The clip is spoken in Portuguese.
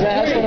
Já é